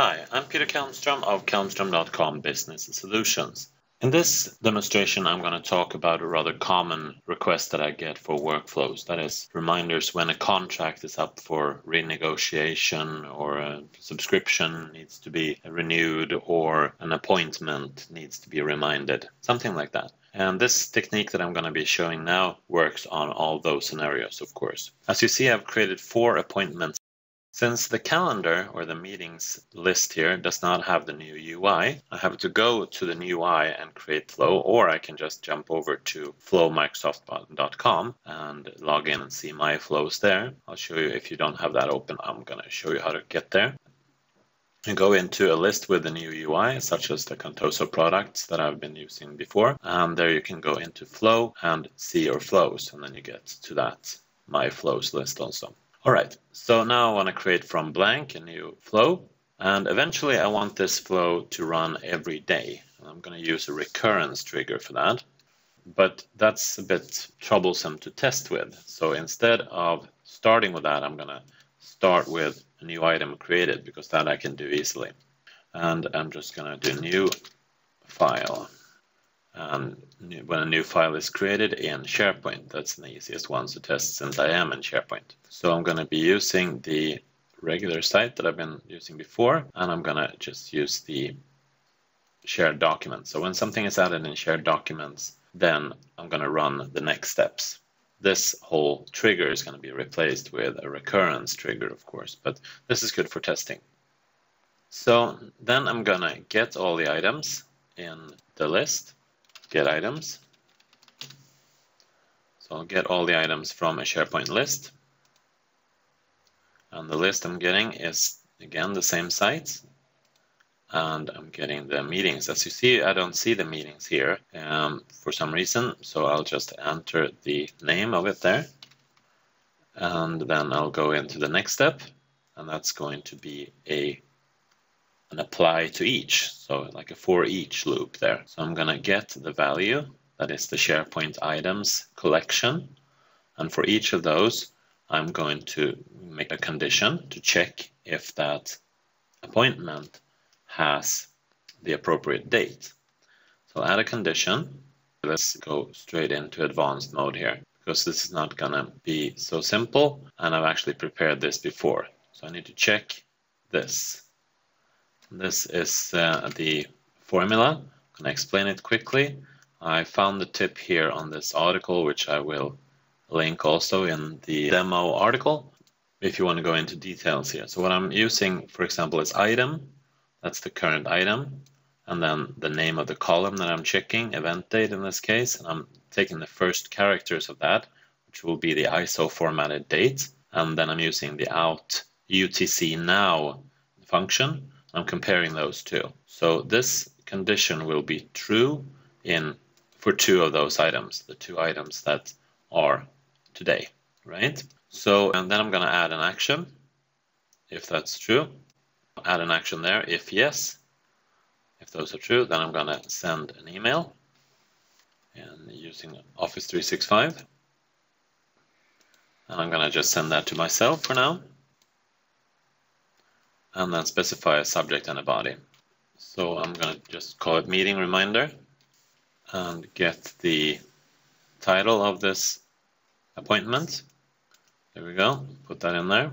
Hi, I'm Peter Kalmström of Kalmström.com Business Solutions. In this demonstration, I'm going to talk about a rather common request that I get for workflows. That is, reminders when a contract is up for renegotiation or a subscription needs to be renewed or an appointment needs to be reminded, something like that. And this technique that I'm going to be showing now works on all those scenarios, of course. As you see, I've created four appointments since the calendar or the meetings list here does not have the new UI, I have to go to the new UI and create Flow, or I can just jump over to flowmicrosoft.com and log in and see my flows there. I'll show you if you don't have that open, I'm going to show you how to get there. You go into a list with the new UI, such as the Contoso products that I've been using before, and there you can go into Flow and see your flows, and then you get to that My Flows list also. All right, so now I want to create from blank a new flow. And eventually I want this flow to run every day. I'm going to use a recurrence trigger for that. But that's a bit troublesome to test with. So instead of starting with that, I'm going to start with a new item created because that I can do easily. And I'm just going to do new file. Um, and when a new file is created in SharePoint, that's the easiest one to test since I am in SharePoint. So I'm going to be using the regular site that I've been using before, and I'm going to just use the shared documents. So when something is added in shared documents, then I'm going to run the next steps. This whole trigger is going to be replaced with a recurrence trigger, of course, but this is good for testing. So then I'm going to get all the items in the list get items. So I'll get all the items from a SharePoint list. And the list I'm getting is, again, the same sites. And I'm getting the meetings. As you see, I don't see the meetings here um, for some reason. So I'll just enter the name of it there. And then I'll go into the next step. And that's going to be a and apply to each. So like a for each loop there. So I'm going to get the value, that is the SharePoint items collection. And for each of those, I'm going to make a condition to check if that appointment has the appropriate date. So I'll add a condition. Let's go straight into advanced mode here because this is not going to be so simple and I've actually prepared this before. So I need to check this. This is uh, the formula. I'm going to explain it quickly. I found the tip here on this article, which I will link also in the demo article if you want to go into details here. So what I'm using, for example, is item. That's the current item. And then the name of the column that I'm checking, event date in this case. And I'm taking the first characters of that, which will be the ISO formatted date. And then I'm using the out UTC now function I'm comparing those two. So this condition will be true in for two of those items, the two items that are today, right? So, and then I'm going to add an action if that's true. Add an action there if yes. If those are true, then I'm going to send an email and using Office 365. And I'm going to just send that to myself for now and then specify a subject and a body. So I'm going to just call it meeting reminder and get the title of this appointment. There we go, put that in there.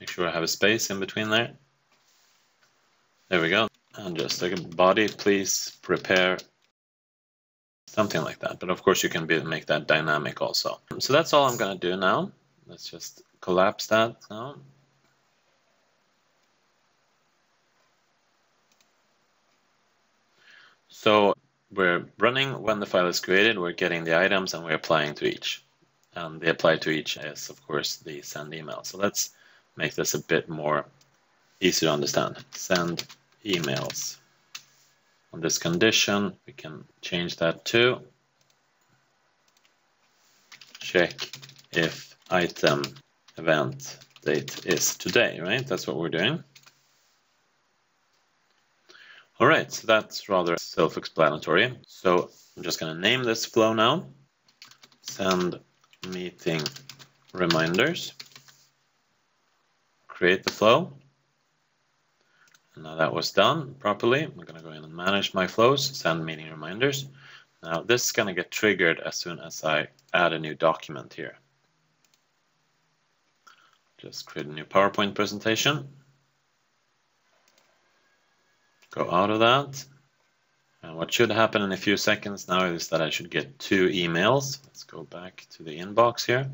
Make sure I have a space in between there. There we go. And just like a body, please prepare something like that. But of course you can be, make that dynamic also. So that's all I'm going to do now. Let's just collapse that now. So we're running when the file is created, we're getting the items and we're applying to each. And the apply to each is, of course, the send email. So let's make this a bit more easy to understand. Send emails. On this condition, we can change that to check if item event date is today, right? That's what we're doing. All right, so that's rather self-explanatory. So I'm just going to name this flow now. Send meeting reminders. Create the flow. Now that was done properly. I'm going to go in and manage my flows, send meeting reminders. Now this is going to get triggered as soon as I add a new document here. Just create a new PowerPoint presentation. Go out of that. And what should happen in a few seconds now is that I should get two emails. Let's go back to the inbox here.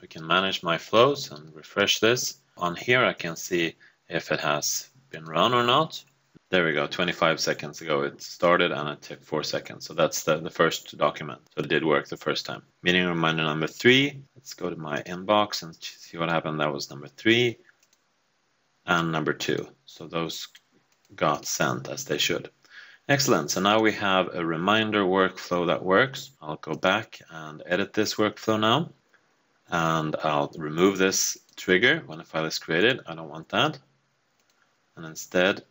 We can manage my flows and refresh this. On here I can see if it has been run or not. There we go, 25 seconds ago it started and it took 4 seconds. So that's the, the first document. So it did work the first time. Meeting reminder number 3. Let's go to my inbox and see what happened. That was number 3 and number 2. So those got sent as they should. Excellent. So now we have a reminder workflow that works. I'll go back and edit this workflow now. And I'll remove this trigger when a file is created. I don't want that. And instead,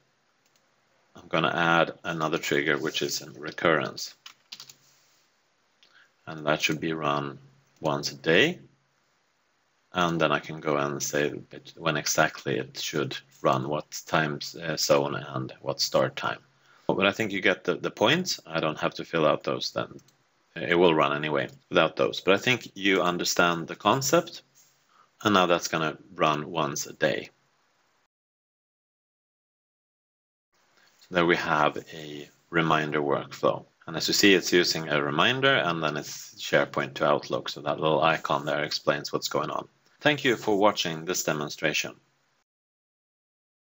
I'm going to add another trigger, which is a recurrence. And that should be run once a day. And then I can go and say when exactly it should run, what time uh, zone and what start time. But I think you get the, the point. I don't have to fill out those then. It will run anyway without those. But I think you understand the concept. And now that's going to run once a day. So there we have a reminder workflow. And as you see, it's using a reminder and then it's SharePoint to Outlook. So that little icon there explains what's going on. Thank you for watching this demonstration.